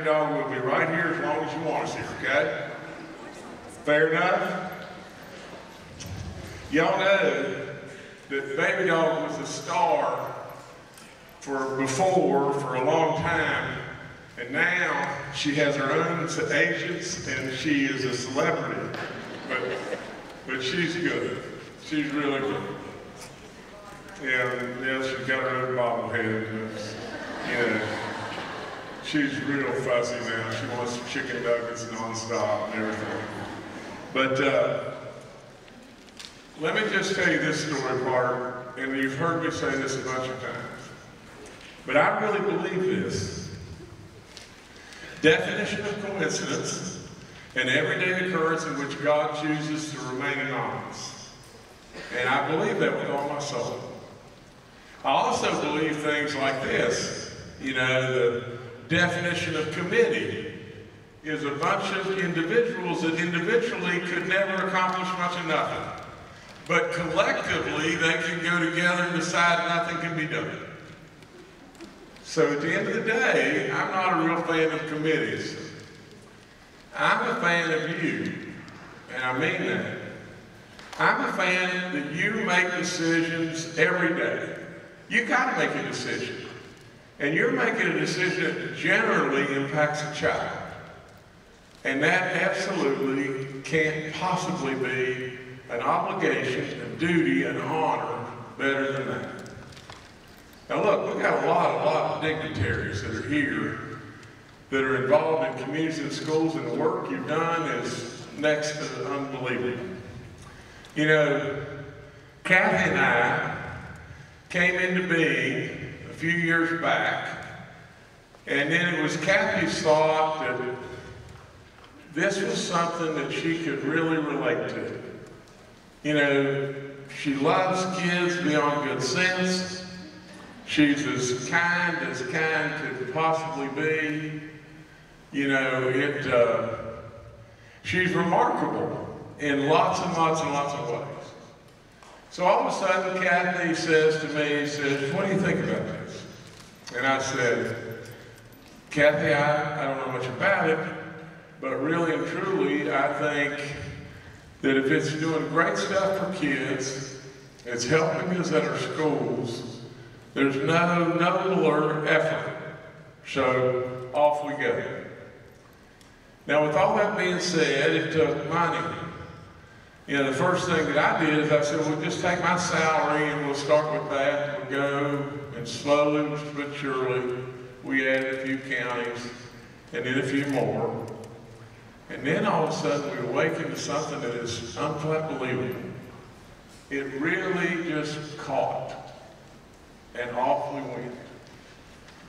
Baby Dog, we'll be right here as long as you want us here, okay? Fair enough? Y'all know that Baby Dog was a star for before, for a long time, and now she has her own agents and she is a celebrity. But, but she's good. She's really good. And, yeah, she's got her own bobblehead. You she's real fussy now. She wants chicken nuggets nonstop and everything. But uh, let me just tell you this story part, and you've heard me say this a bunch of times. But I really believe this. Definition of coincidence, an everyday occurrence in which God chooses to remain anonymous. And I believe that with all my soul. I also believe things like this. You know, the definition of committee is a bunch of individuals that individually could never accomplish much of nothing. But collectively, they can go together and decide nothing can be done. So at the end of the day, I'm not a real fan of committees. I'm a fan of you, and I mean that. I'm a fan that you make decisions every day. You gotta make a decision. And you're making a decision that generally impacts a child. And that absolutely can't possibly be an obligation, a duty, an honor better than that. Now look, we've got a lot, a lot of dignitaries that are here that are involved in communities and schools, and the work you've done is next to unbelievable. You know, Cathy and I came into being few years back, and then it was Cathy's thought that this was something that she could really relate to. You know, she loves kids beyond good sense. She's as kind as kind could possibly be. You know, it, uh, she's remarkable in lots and lots and lots of ways. So all of a sudden, Cathy says to me, says, what do you think about this? And I said, Cathy, I, I don't know much about it, but really and truly, I think that if it's doing great stuff for kids, it's helping us at our schools, there's no nobler effort. So off we go. Now, with all that being said, it took money. You know, the first thing that I did is I said, well, just take my salary and we'll start with that. We'll go, and slowly but surely, we added a few counties and then a few more. And then all of a sudden, we awakened to something that is unbelievable. It really just caught, and off we went.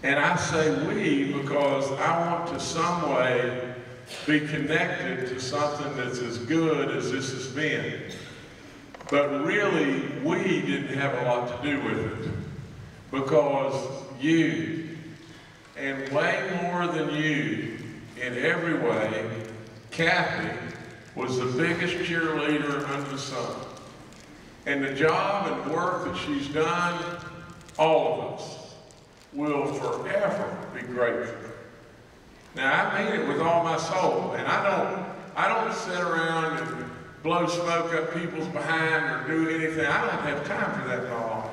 And I say we because I want to some way be connected to something that's as good as this has been. But really, we didn't have a lot to do with it because you, and way more than you in every way, Cathy was the biggest cheerleader under the sun. And the job and work that she's done, all of us will forever be grateful. Now I mean it with all my soul, and I don't I don't sit around and blow smoke up people's behind or do anything. I don't have time for that at all.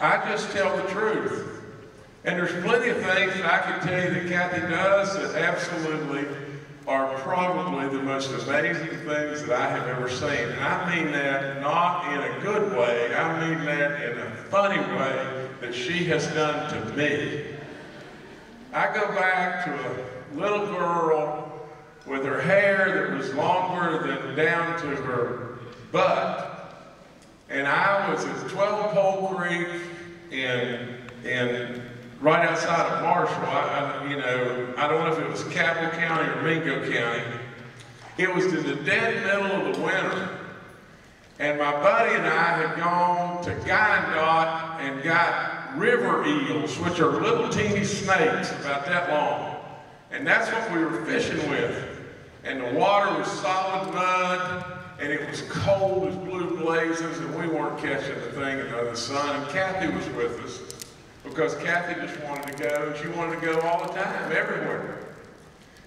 I just tell the truth. And there's plenty of things that I can tell you that Cathy does that absolutely are probably the most amazing things that I have ever seen. And I mean that not in a good way, I mean that in a funny way that she has done to me. I go back to a little girl with her hair that was longer than down to her butt. And I was at 12 Pole Creek in, in right outside of Marshall. I, I, you know, I don't know if it was Cabell County or Mingo County. It was in the dead middle of the winter. And my buddy and I had gone to Guyandotte and got river eels, which are little teeny snakes about that long. And that's what we were fishing with. And the water was solid mud, and it was cold as blue blazes, and we weren't catching the thing in the sun. And Cathy was with us because Cathy just wanted to go, and she wanted to go all the time, everywhere.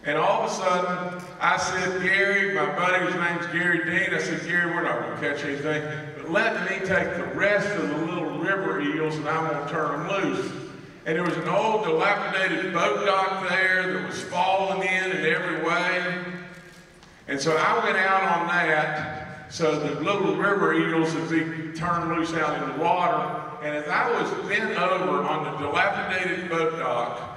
And all of a sudden, I said, Gary, my buddy, his name's Gary Dean, I said, Gary, we're not going to catch anything, but let me take the rest of the little river eels and I'm going to turn them loose. And there was an old dilapidated boat dock there that was falling in in every way. And so I went out on that so the little river eels would be turned loose out in the water. And as I was bent over on the dilapidated boat dock,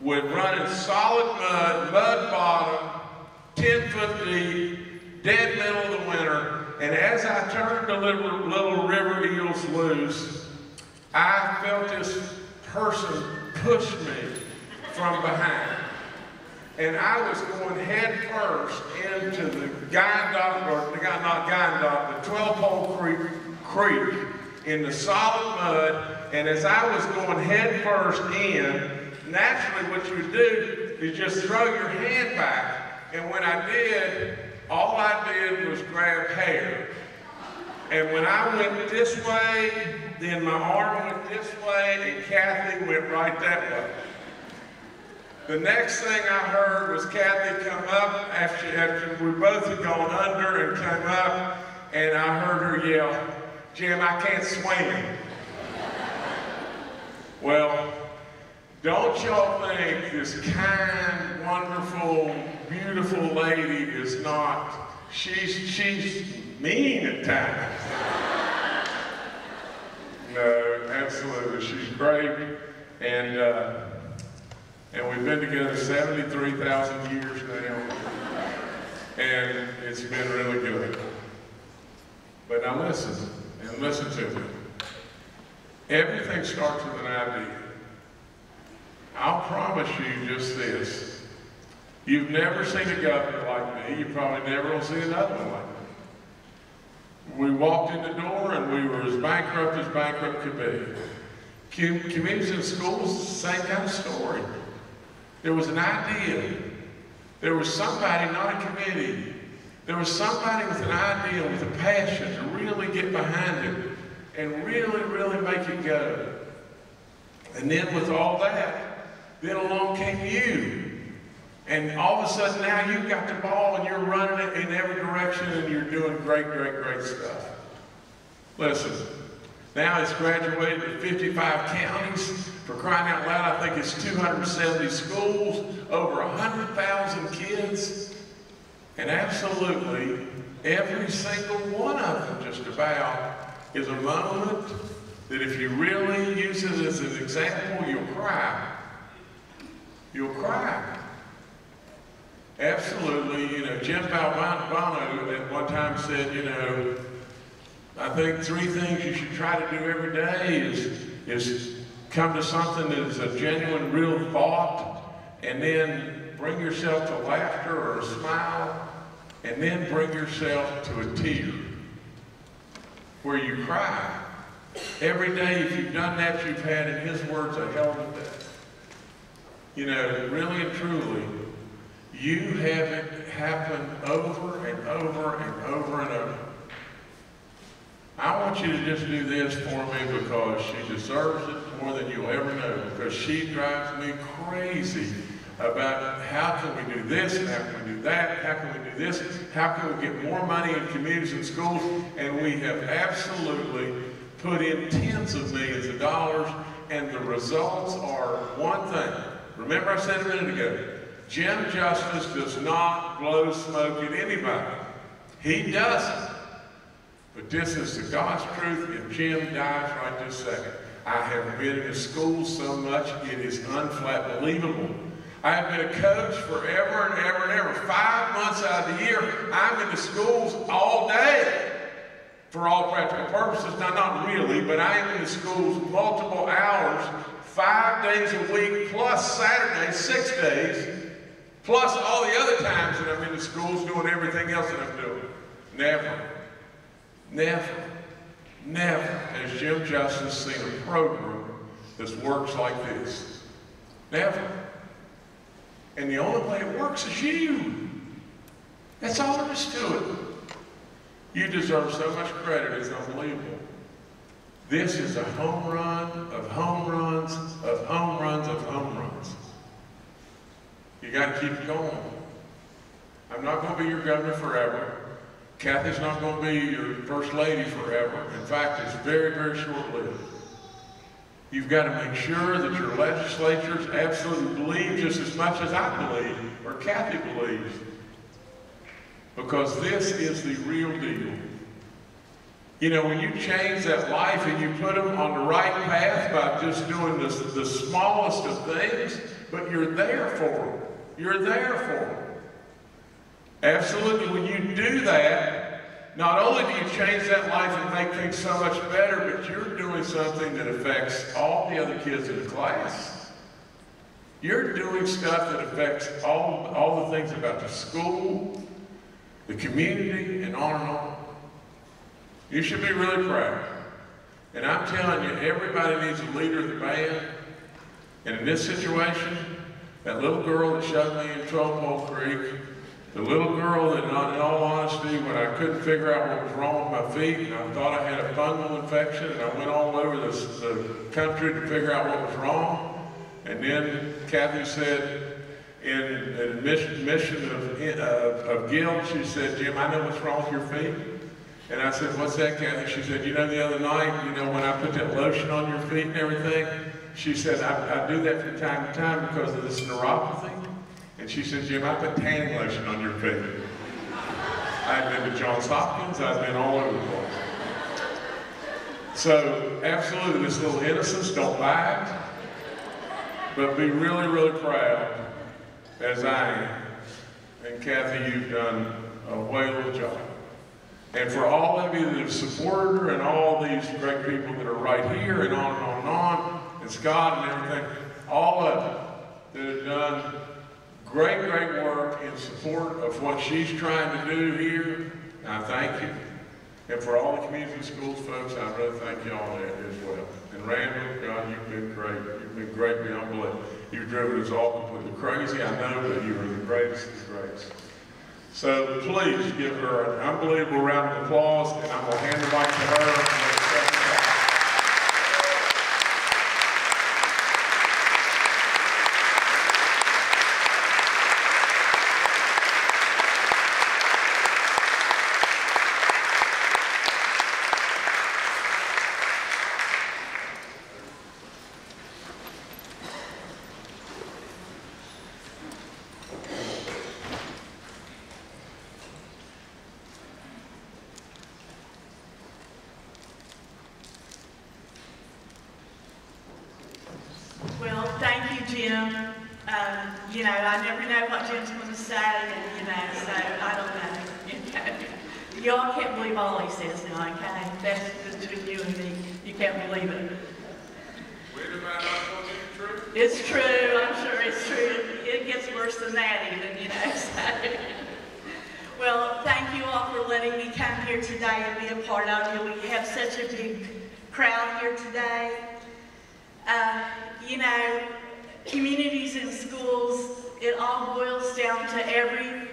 would run in solid mud, mud bottom, 10 foot deep, dead middle of the winter. And as I turned the little, little river eels loose, I felt this person push me from behind. And I was going head first into the Guyandotte, or the, guy, not Guyandotte, the 12 Pole Creek, Creek in the solid mud. And as I was going head first in, naturally what you do is just throw your hand back. And when I did, all I did was grab hair. And when I went this way, then my arm went this way, and Cathy went right that way. The next thing I heard was Cathy come up after, after we both had gone under and come up, and I heard her yell, Jim, I can't swim. well, don't y'all think this kind, wonderful, beautiful lady is not, she's, she's mean at times. No, absolutely, she's great. And, uh, and we've been together 73,000 years now. And it's been really good. But now listen, and listen to me. Everything starts with an idea. I'll promise you just this. You've never seen a governor like me. You probably never will see another one like me. We walked in the door and we were as bankrupt as bankrupt could be. Communities and schools, same kind of story. There was an idea. There was somebody, not a committee. There was somebody with an idea, with a passion to really get behind it and really, really make it go. And then with all that, then along came you. And all of a sudden now you've got the ball and you're running it in every direction and you're doing great, great, great stuff. Listen, now it's graduated to 55 counties. For crying out loud, I think it's 270 schools, over 100,000 kids. And absolutely, every single one of them just about is a moment that if you really use it as an example, you'll cry. You'll cry. Absolutely, you know, Jim Valvano at one time said, you know, I think three things you should try to do every day is, is come to something that is a genuine, real thought, and then bring yourself to laughter or a smile, and then bring yourself to a tear. where you cry. Every day, if you've done that, you've had, in his words, a hell of a day. You know, really and truly, you have it happen over and over and over and over. I want you to just do this for me because she deserves it more than you'll ever know because she drives me crazy about how can we do this, and how can we do that, how can we do this, how can we get more money in communities and schools, and we have absolutely put in tens of millions of dollars, and the results are one thing. Remember I said a minute ago, Jim Justice does not blow smoke at anybody. He doesn't. But this is the God's truth, and Jim dies right this second. I have been in schools so much, it is unflat believable. I have been a coach forever and ever and ever. Five months out of the year, I'm in the schools all day for all practical purposes. Now, not really, but I am in the schools multiple hours, five days a week, plus Saturday, six days, plus all the other times that I'm in the schools doing everything else that I'm doing. Never, never, never has Jim Justice seen a program that works like this. Never. And the only way it works is you. That's all there is to it. You deserve so much credit, it's unbelievable. This is a home run of home runs of home runs of home runs. You got to keep going. I'm not going to be your governor forever. Cathy's not going to be your first lady forever. In fact, it's very, very short-lived. You've got to make sure that your legislatures absolutely believe just as much as I believe, or Cathy believes. Because this is the real deal. You know, when you change that life and you put them on the right path by just doing the, the smallest of things, but you're there for them. You're there for. Absolutely, when you do that, not only do you change that life and make things so much better, but you're doing something that affects all the other kids in the class. You're doing stuff that affects all, all the things about the school, the community, and on and on. You should be really proud. And I'm telling you, everybody needs a leader of the band. And in this situation, that little girl that shoved me in Twelvepole Creek, the little girl that, in all honesty, when I couldn't figure out what was wrong with my feet, and I thought I had a fungal infection, and I went all over this, the country to figure out what was wrong. And then Cathy said, in an admission of, of, of guilt, she said, Jim, I know what's wrong with your feet. And I said, what's that, Cathy? She said, you know, the other night, you know, when I put that lotion on your feet and everything, she said, I, I do that from time to time because of this neuropathy. And she said, Jim, I put tanning lotion on your feet. I've been to Johns Hopkins. I've been all over the place. So, absolutely, this little innocence, don't bite. But be really, really proud as I am. And Cathy, you've done a whale job. And for all of you that have supported her and all these great people that are right here and on and on and on, and Scott and everything, all of you that have done great, great work in support of what she's trying to do here, I thank you. And for all the community schools folks, I really thank you all as well. And Randall, God, you've been great. You've been great beyond belief. You've driven us all completely crazy, I know, but you are the greatest of the greatest. So please give her an unbelievable round of applause, and I'm going to hand the mic to her. can't believe it. It's true, I'm sure it's true. It gets worse than that even, you know. Well, thank you all for letting me come here today and be a part of you. We have such a big crowd here today. Uh, you know, communities and schools, it all boils down to every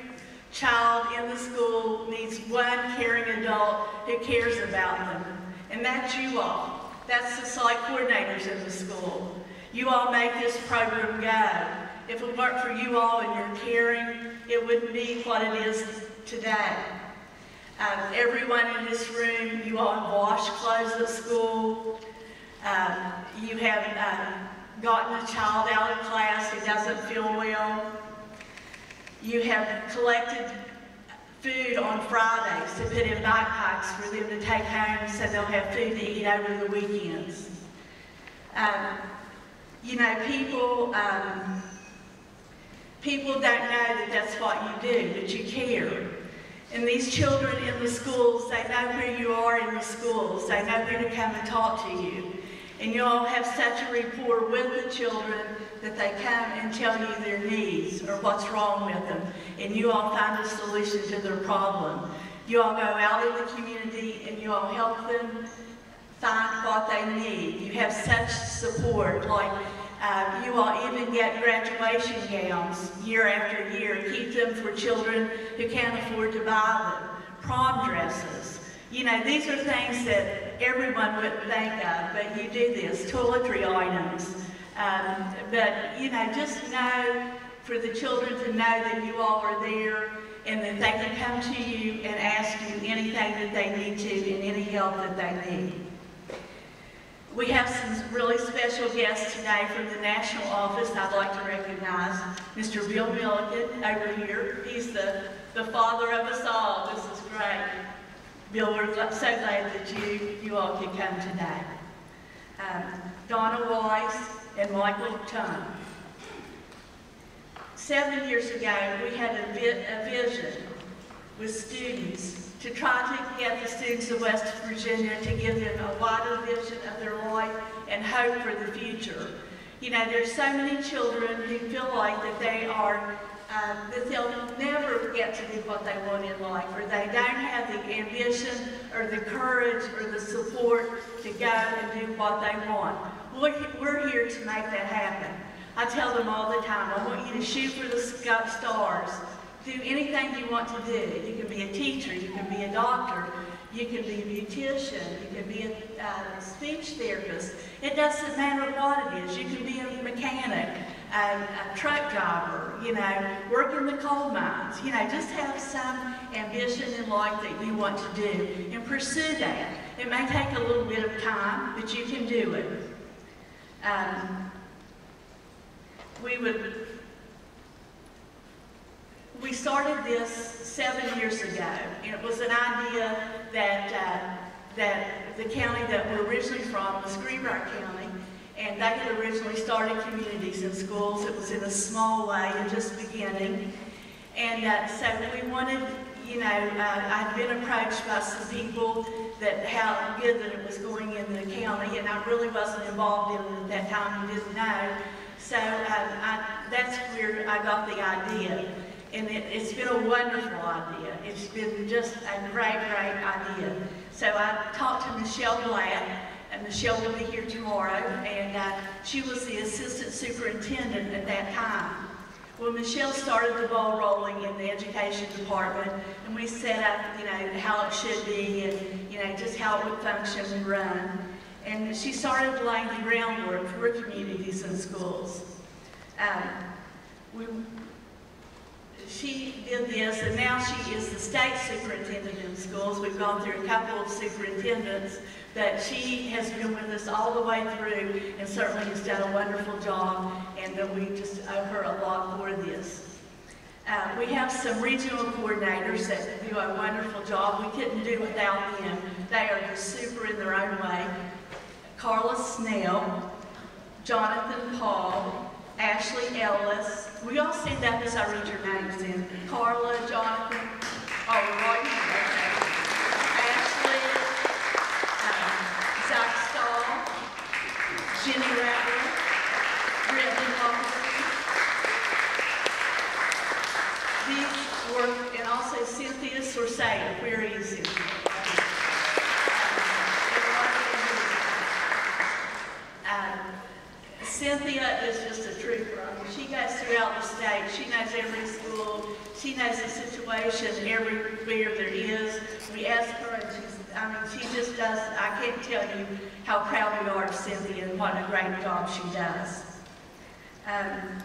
child in the school needs one caring adult who cares about them, and that's you all. That's the site coordinators of the school. You all make this program go. If it weren't for you all and your caring, it wouldn't be what it is today. Um, everyone in this room, you all wash clothes at school. Um, you have um, gotten a child out of class who doesn't feel well. You have collected food on Fridays to put in backpacks for them to take home so they'll have food to eat over the weekends. Um, you know, people, um, people don't know that that's what you do, but you care. And these children in the schools, they know who you are in the schools. They know who to come and talk to you. And you all have such a rapport with the children that they come and tell you their needs or what's wrong with them. And you all find a solution to their problem. You all go out in the community and you all help them find what they need. You have such support. Like uh, you all even get graduation gowns year after year. Keep them for children who can't afford to buy them. Prom dresses. You know, these are things that everyone wouldn't think of, but you do this, toiletry items. Um, but, you know, just know for the children to know that you all are there and that they can come to you and ask you anything that they need to and any help that they need. We have some really special guests today from the national office. I'd like to recognize Mr. Bill Milliken over here. He's the, the father of us all. This is great. Bill, we're so glad that you, you all could come today. Um, Donna Weiss and Michael Tun. Seven years ago, we had a, vi a vision with students to try to get the students of West Virginia to give them a wider vision of their life and hope for the future. You know, there's so many children who feel like that they are um, that they'll never get to do what they want in life, or they don't have the ambition or the courage or the support to go and do what they want. We're here to make that happen. I tell them all the time, I want you to shoot for the stars. Do anything you want to do. You can be a teacher, you can be a doctor, you can be a beautician, you can be a uh, speech therapist. It doesn't matter what it is. You can be a mechanic a, a truck driver, you know, work in the coal mines, you know, just have some ambition in life that you want to do and pursue that. It may take a little bit of time, but you can do it. Um, we would, we started this seven years ago, and it was an idea that, uh, that the county that we're originally from was Greenbrier County, and they had originally started communities in schools. It was in a small way and just beginning. And uh, so we wanted, you know, uh, I'd been approached by some people that how good that it was going in the county, and I really wasn't involved in it at that time and didn't know. So uh, I, that's where I got the idea. And it, has been a wonderful idea. It's been just a great, great idea. So I talked to Michele Blatt, and Michele will be here tomorrow, and uh, she was the assistant superintendent at that time. Well, Michele started the ball rolling in the education department, and we set up, you know, how it should be, and you know, just how it would function and run. And she started laying the groundwork for communities and schools. Um, we, she did this, and now she is the state superintendent in schools. We've gone through a couple of superintendents, but she has been with us all the way through and certainly has done a wonderful job, and that we just owe her a lot for this. Uh, we have some regional coordinators that do a wonderful job. We couldn't do without them. They are just super in their own way. Carla Snell, Jonathan Paul, Ashley Ellis. We all stand up as I read your names in. Carla, Jonathan, oh, here. Ashley, uh, Zach Stahl, Jenny Rattler, Brittany Walker. These work, and also Cynthia Sorsay say it, where is he? Um, Cynthia is just a trooper. I mean, she goes throughout the state. She knows every school. She knows the situation everywhere there is. We ask her, and she's, I mean, she just does, I can't tell you how proud we are of Cynthia and what a great job she does. Um,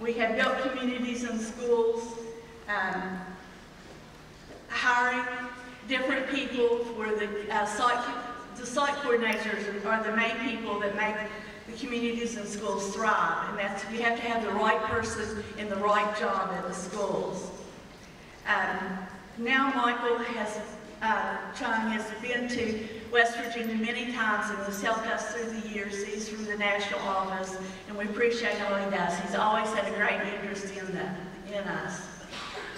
we have built communities and schools, um, hiring different people for the uh, site, the site coordinators are the main people that make the communities and schools thrive. And that's, we have to have the right person in the right job at the schools. Um, now Michael has, uh, Chung has been to West Virginia many times and has helped us through the years. He's from the national office and we appreciate all he does. He's always had a great interest in, the, in us.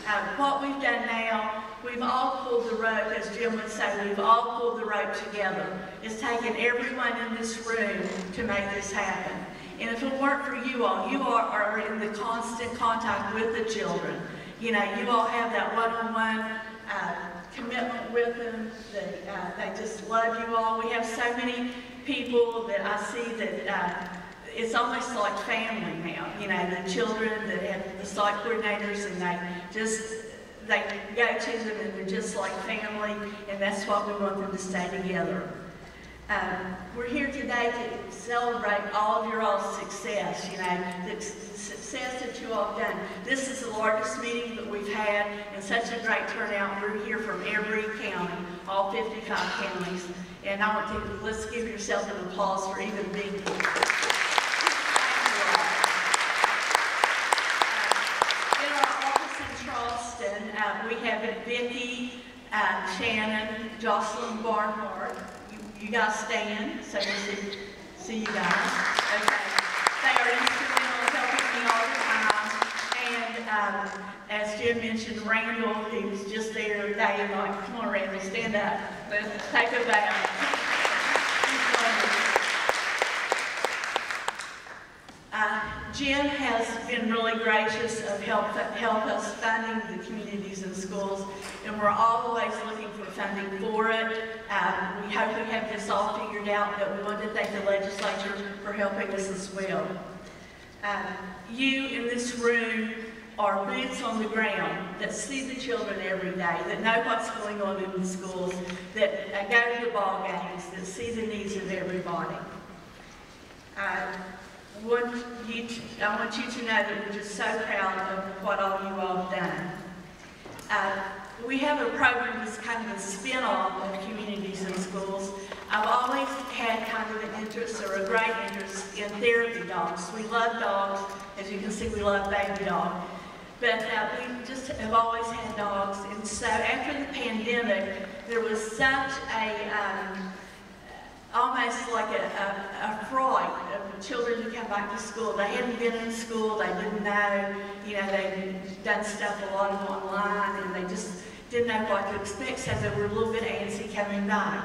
Uh, what we've done now, we've all pulled the rope, as Jim would say, we've all pulled the rope together. It's taken everyone in this room to make this happen. And if it weren't for you all, you all are in the constant contact with the children. You know, you all have that one-on-one uh, commitment with them. They, uh, they just love you all. We have so many people that I see that uh, it's almost like family now. You know, the children that have the site coordinators and they just, they go to them and they're just like family and that's what we want them to stay together. Um, we're here today to celebrate all of your all's success, you know, the success that you all have done. This is the largest meeting that we've had and such a great turnout. We're here from every county, all 55 counties. And I want to, let's give yourself an applause for even being here. Uh, we have Vicki, uh, Shannon, Jocelyn Barnhart. You, you guys stand so you see, see you guys. Okay. They are instrumental in helping me all the time. And um, as Jim mentioned, Randall, was just there and night. Come on, Randall, stand up. Let's take a bow. Uh, Jim has been really gracious of help, help us funding the communities and schools, and we're always looking for funding for it. Um, we hope we have this all figured out, but we want to thank the legislature for helping us as well. Um, you in this room are boots on the ground that see the children every day, that know what's going on in the schools, that go to the ball games, that see the needs of everybody. Want you to, I want you to know that we're just so proud of what all you all have done. Uh, we have a program that's kind of a spin-off of communities and schools. I've always had kind of an interest or a great interest in therapy dogs. We love dogs. As you can see, we love baby dogs. But uh, we just have always had dogs. And so after the pandemic, there was such a um, almost like a, a, a fright of children who come back to school. They hadn't been in school, they didn't know, you know, they'd done stuff a lot online and they just didn't know what to expect, so they were a little bit antsy coming back.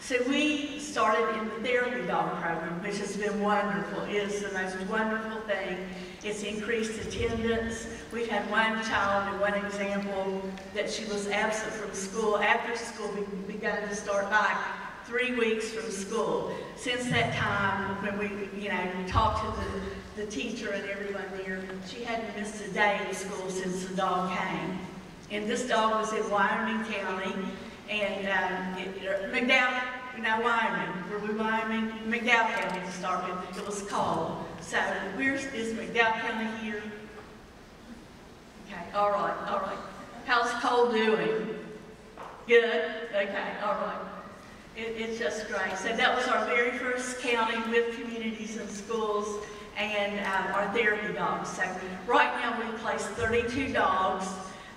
So we started in the therapy dog program, which has been wonderful. It is the most wonderful thing. It's increased attendance. We've had one child in one example that she was absent from school after school we began to start back three weeks from school. Since that time, when we, you know, talked to the, the teacher and everyone there, she hadn't missed a day in school since the dog came. And this dog was in Wyoming County, and um, it, McDowell, now Wyoming, were we Wyoming? McDowell County to start with, it was cold. So where's, is McDowell County here? Okay, all right, all right. How's Cole doing? Good? Okay, all right. It, it's just great. So that was our very first county with communities and schools and um, our therapy dogs. So right now we place 32 dogs.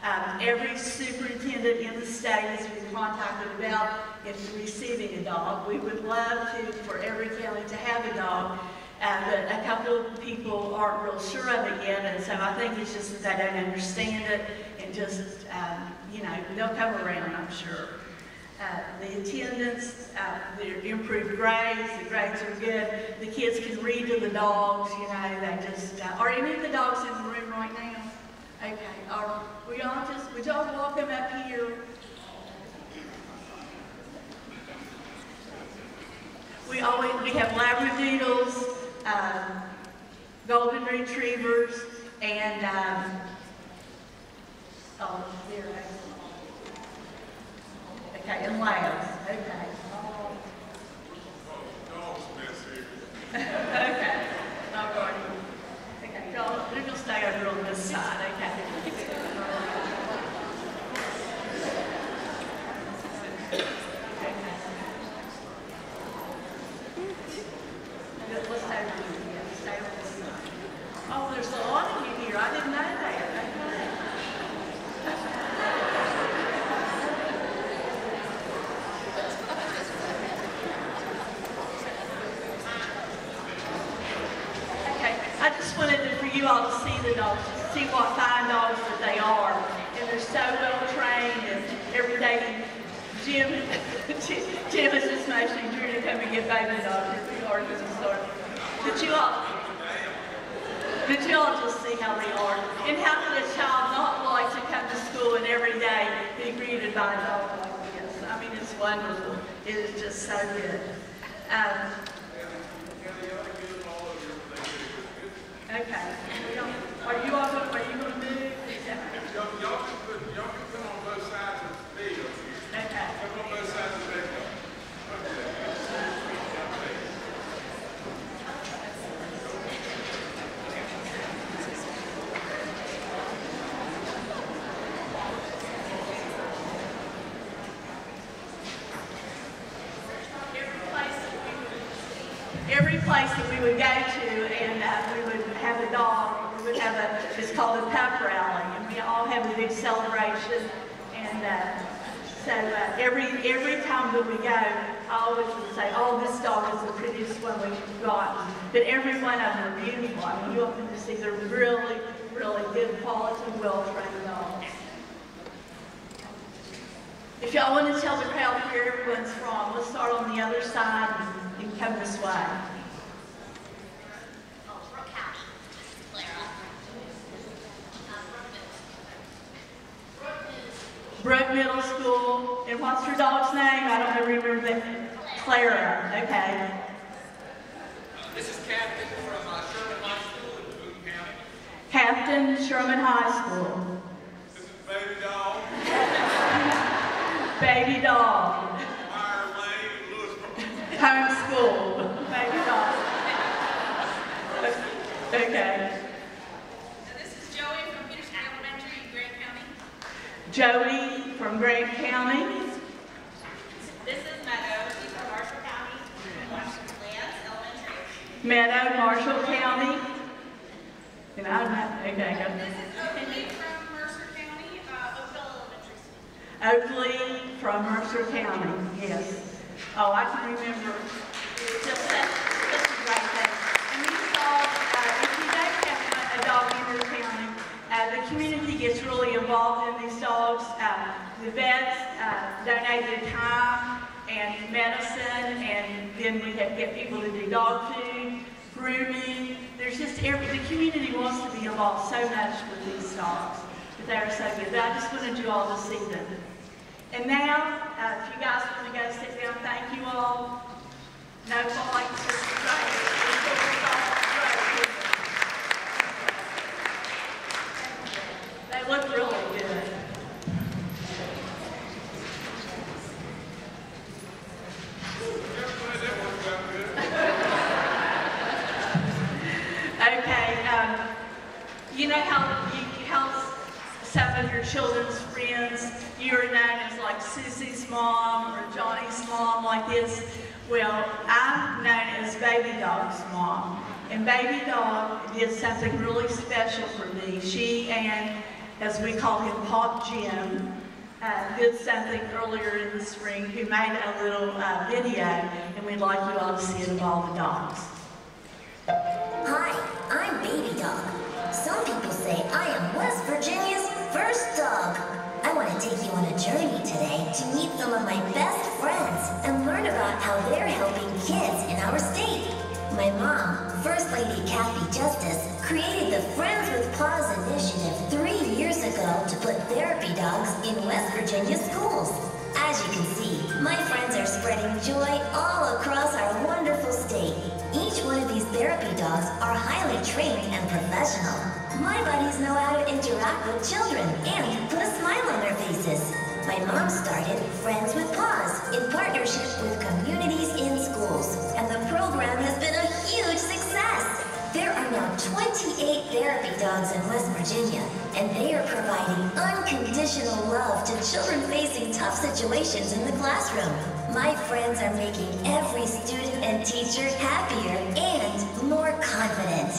Um, every superintendent in the state has been contacted about if receiving a dog. We would love to, for every county to have a dog. Uh, but a couple of people aren't real sure of it yet, and so I think it's just that they don't understand it, and just, um, you know, they'll come around, I'm sure. Uh, the attendance, uh, the improved grades, the grades are good. The kids can read to the dogs, you know, they just, uh, are any of the dogs in the room right now? Okay, all right. We all just, would y'all walk them up here? We always, we have Labradoodles, um, Golden Retrievers, and, um, oh, here, okay, and Labs, okay. Oh. Okay, all right. Okay, y'all, we're gonna stay over on this side, okay? Let's stay over here, yeah, stay on this side. Oh, there's a lot of you here, I didn't know that, okay. Okay, I just wanted to- for you all to see the dogs, see what fine dogs that they are. And they're so well trained and every day Jim, Jim is just motioning Drew to come and get baby dogs if we are going to start. But you all, but you all just see how they are. And how could a child not like to come to school and every day be greeted by a dog like this? I mean, it's wonderful. It is just so good. Um, Okay. Are you gonna- are you going to move? Y'all, y'all can put, y'all can put on both sides of the field. Okay. Come on both sides of the field. Every place that we would, every place that we would go to and uh, we would have a dog, we would have a, it's called a pep rally and we all have a big celebration. And uh, so uh, every, every time that we go, I always would say, oh, this dog is the prettiest one we've got. But every one of them are beautiful. I mean, you often just see they're really, really good quality, well-trained dogs. If y'all want to tell the crowd where everyone's from, let's start on the other side and, and come this way. Clara. Brooke News. Brook Middle School, and what's your dog's name? I don't remember that. Clara, okay. This is Captain from uh, Sherman High School in Boone County. Captain Sherman High School. This is baby dog, Baby dog. Meyer Lane, Lewisburg. Homeschool. Baby dog. Okay. This is Joey from Peterson Elementary in Grant County. Jody from Grant County. This is Meadow, he's from Marshall County. Lance Elementary. Meadow, Marshall County. And I don't okay, go. This is Oakley from Mercer County, uh, Oakvale Elementary School. Oakley from Mercer County, yes. Oh, I can remember, just that, this is right there. And these dogs, uh, if you don't have a dog in county, uh, the community gets really involved in these dogs. Uh, the vets, uh, donate their time and medicine, and then we have, get people to do dog food, grooming. There's just every, the community wants to be involved so much with these dogs. But they're so good. But I just wanted you all to see them. And now, uh, if you guys want to go sit down, thank you all. No right. They look really good. Okay, um, you know how you, help some of your children's friends, you are known like Susie's mom or Johnny's mom like this? Well, I'm known as Baby Dog's mom. And Baby Dog did something really special for me. She and, as we call him, Pop Jim, uh, did something earlier in the spring who made a little uh, video, and we'd like you all to see it of all the dogs. Meet some of my best friends and learn about how they're helping kids in our state. My mom, First Lady Cathy Justice, created the Friends with Paws initiative three years ago to put therapy dogs in West Virginia schools. As you can see, my friends are spreading joy all across our wonderful state. Each one of these therapy dogs are highly trained and professional. My buddies know how to interact with children and put a smile on their faces. My mom started Friends with Paws in partnership with communities in schools, and the program has been a huge success. There are now 28 therapy dogs in West Virginia, and they are providing unconditional love to children facing tough situations in the classroom. My friends are making every student and teacher happier and more confident.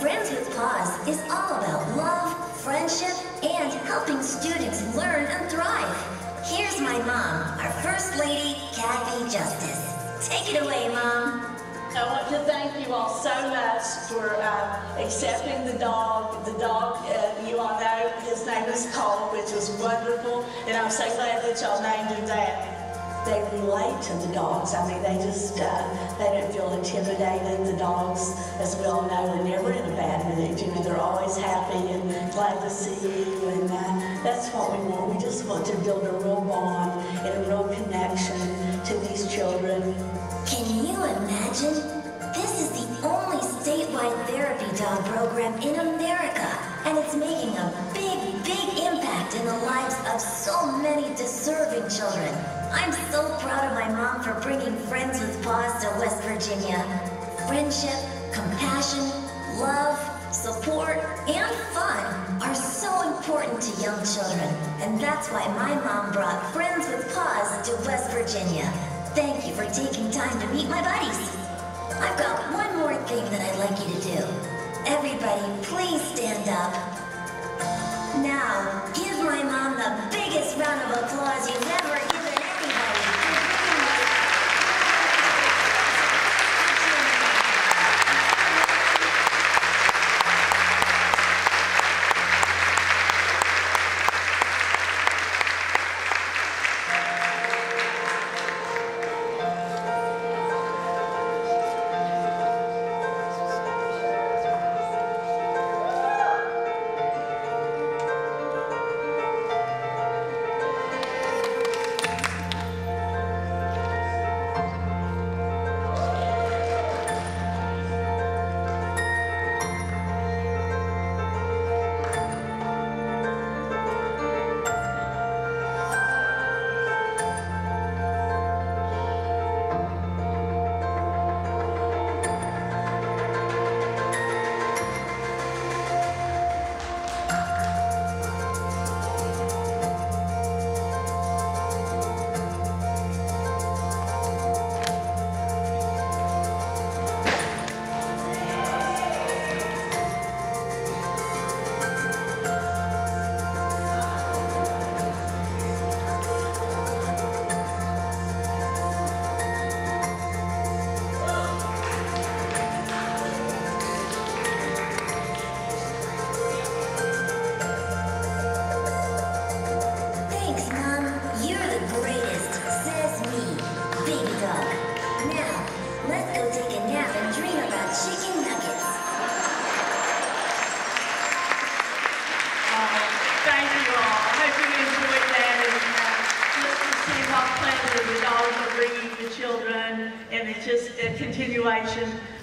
Friends with Paws is all about love, friendship, and helping students learn and thrive. Here's my mom, our First Lady, Cathy Justice. Take it away, Mom. I want to thank you all so much for uh, accepting the dog. The dog, uh, you all know, his name is Cole, which is wonderful, and I'm so glad that y'all named him that. They relate to the dogs. I mean, they just, uh, they don't feel intimidated. The dogs, as we all know, are never in a bad mood. You know, they're always happy and glad to see you, and uh, that's what we want. We just want to build a real bond and a real connection to these children. Can you imagine? This is the only statewide therapy dog program in America, and it's making a big, big impact in the lives of so many deserving children. I'm so proud of my mom for bringing Friends with Paws to West Virginia. Friendship, compassion, love, support, and fun are so important to young children, and that's why my mom brought Friends with Paws to West Virginia. Thank you for taking time to meet my buddies. I've got one more thing that I'd like you to do. Everybody, please stand up. Now, give my mom the biggest round of applause you've ever given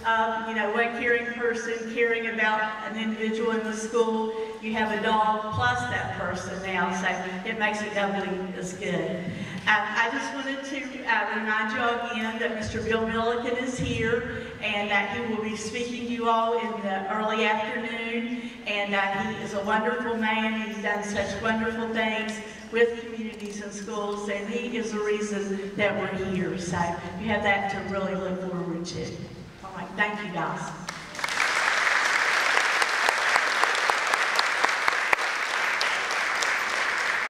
of, you know, one caring person caring about an individual in the school. You have a dog plus that person now, so it makes it doubly as good. Um, I just wanted to uh, remind you again that Mr. Bill Milliken is here, and that he will be speaking to you all in the early afternoon. And uh, he is a wonderful man. He's done such wonderful things with communities and schools, and he is the reason that we're here. So you have that to really look forward to. Thank you guys.